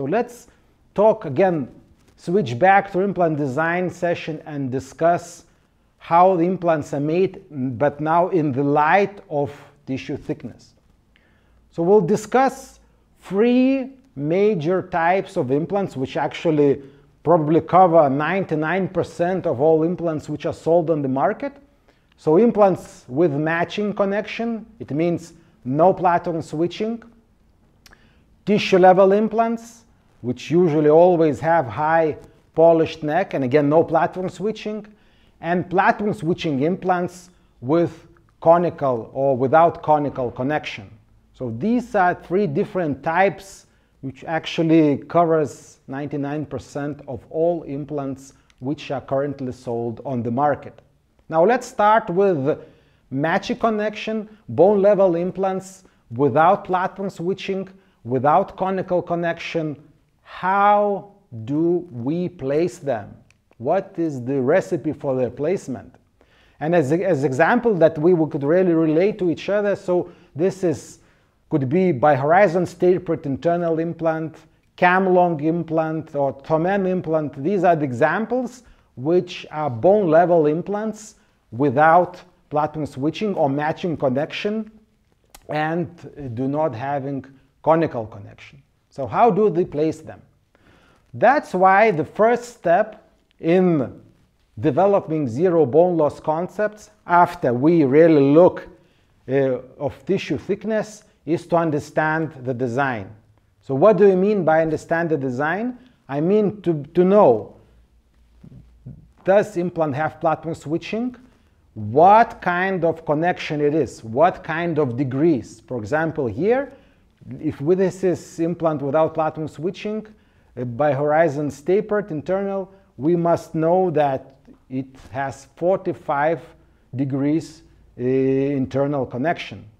So let's talk again, switch back to implant design session and discuss how the implants are made, but now in the light of tissue thickness. So we'll discuss three major types of implants which actually probably cover 99% of all implants which are sold on the market. So implants with matching connection, it means no platform switching. Tissue level implants, which usually always have high polished neck, and again, no platform switching. And platform switching implants with conical or without conical connection. So these are three different types which actually covers 99% of all implants which are currently sold on the market. Now let's start with matching connection, bone level implants without platform switching, without conical connection. How do we place them? What is the recipe for their placement? And as, as example that we could really relate to each other, so this is could be BioHorizon tapered internal implant, Camlog implant, or Thommen implant. These are the examples which are bone level implants without platform switching or matching connection and do not having conical connection. So how do they place them? That's why the first step in developing zero bone loss concepts after we really look uh, of tissue thickness is to understand the design. So what do you mean by understand the design? I mean to, to know, does implant have platform switching? What kind of connection it is? What kind of degrees? For example, here, if with this is implant without platform switching, uh, BioHorizon tapered internal, we must know that it has 45 degrees uh, internal connection.